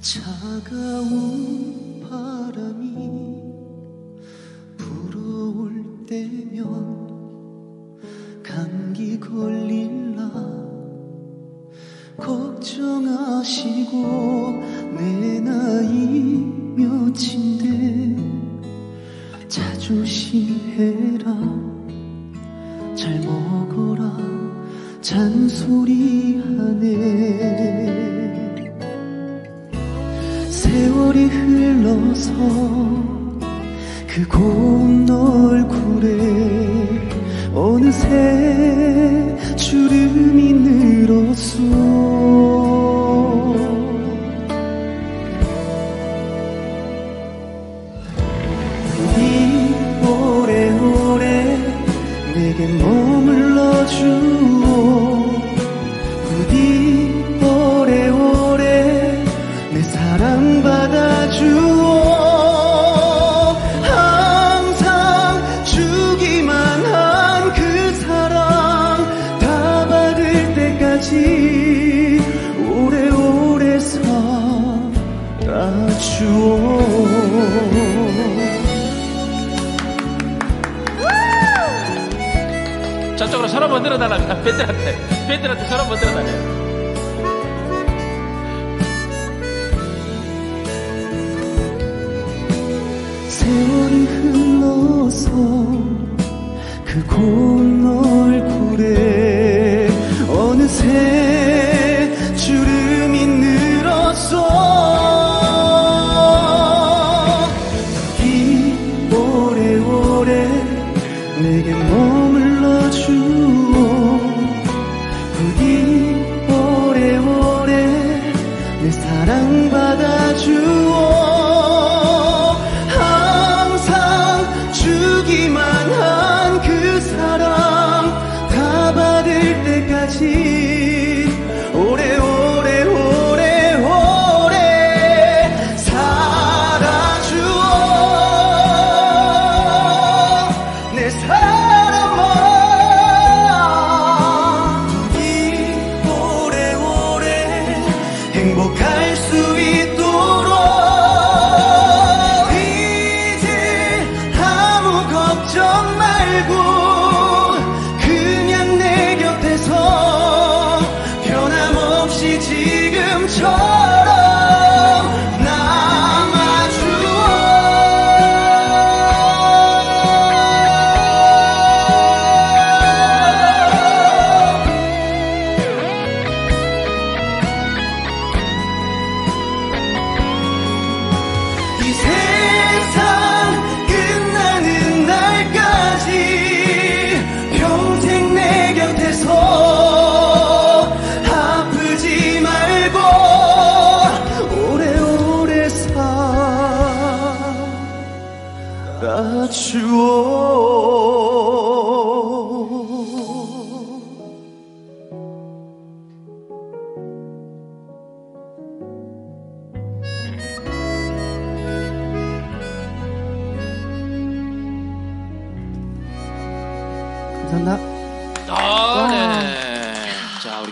차가운 바람이 불어올 때면 감기 걸릴라 걱정하시고 내 나이 몇인데 자조심해라. 잘 먹어라. 잔소리하네. 세월이 흘러서 그 고운 얼굴에 어느새 주름이 늘었소. 내게 머 주오 저쪽으로 서로 만들어 달랍니다. 밴들한테. 밴들한테 서로 만들어 달래요. 세월이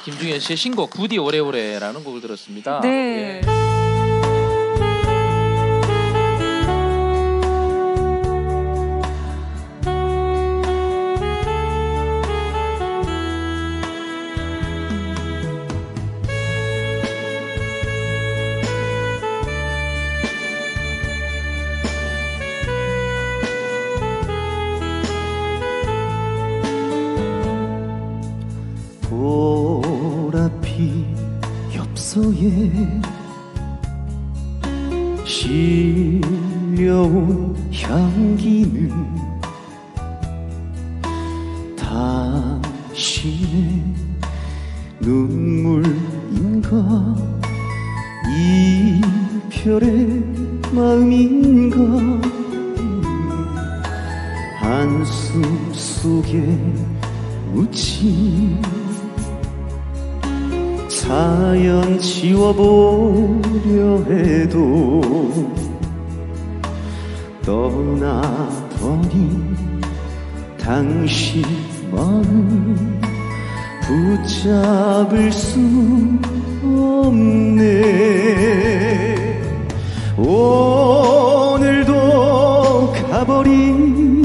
김중현 씨의 신곡 부디 오래오래라는 곡을 들었습니다. 네. 예. 엽서에 실려온 향기는 당신의 눈물인가 이별의 마음인가 한숨 속에 묻힌 사연 지워보려 해도 떠나버린 당신 마음 붙잡을 수 없네. 오늘도 가버린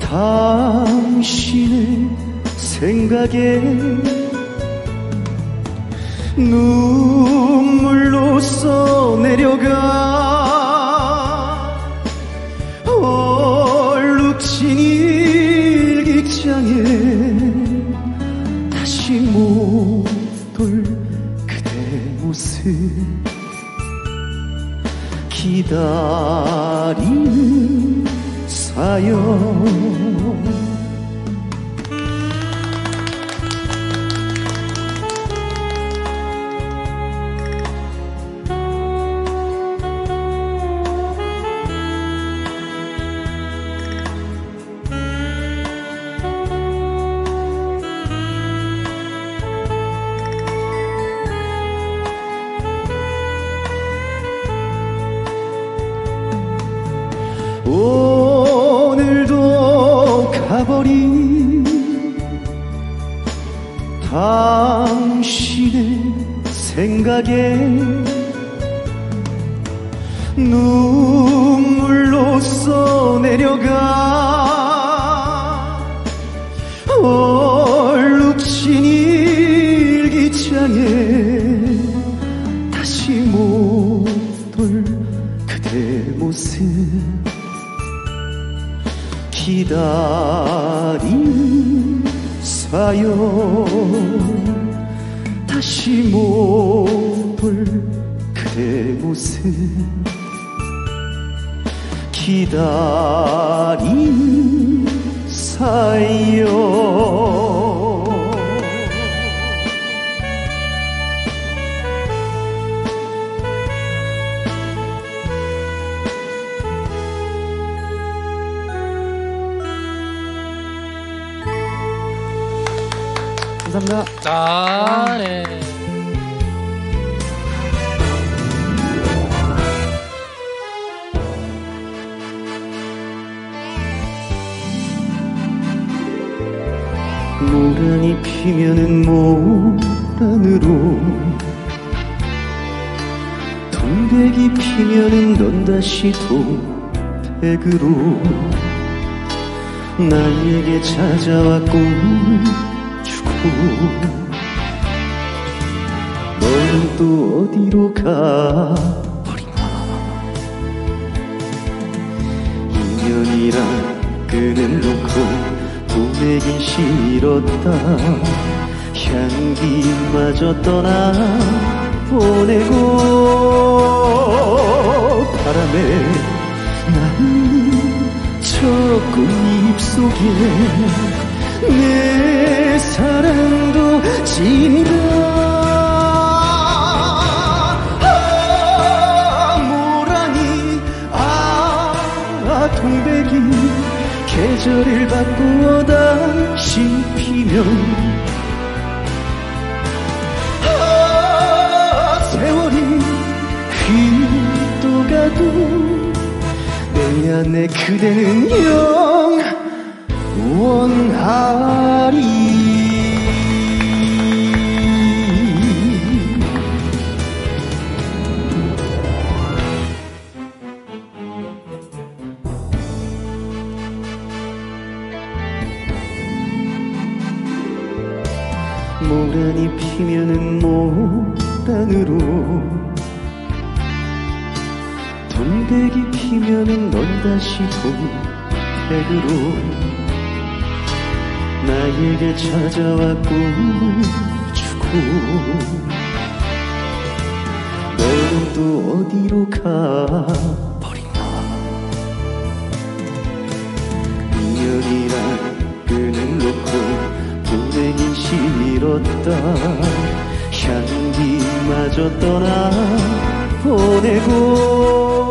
당신의 생각에 눈물로 써 내려가. 얼룩진 일기장에 다시 못올 그대 모습. 기다 가버린 당신의 생각에 눈물로 써 내려가 기다리는 사연 다시 못볼 그대 모습 기다리는 사연 감사합니다. 아, 네. 모란이 피면은 모란으로 동백이 피면은 넌 다시 동백으로 나에게 찾아와 꿈을 너는 또 어디로 가? 인연이란 끈을 놓고 보내긴 싫었다. 향기마저 떠나 보내고 바람에 나는 저 꽃잎 속에 내 사랑도 진다 아, 모란이 아 동백이 계절을 바꾸어 다시 피면 아, 세월이 흘러가도 내 안에 그대는 영원하리 모란이 피면은 모란으로 동백이 피면은 넌 다시 동백으로 나에게 찾아와 꿈을 주고 너는 또 어디로 가버린가 인연이란 싫었다 향기마저 떠나 보내고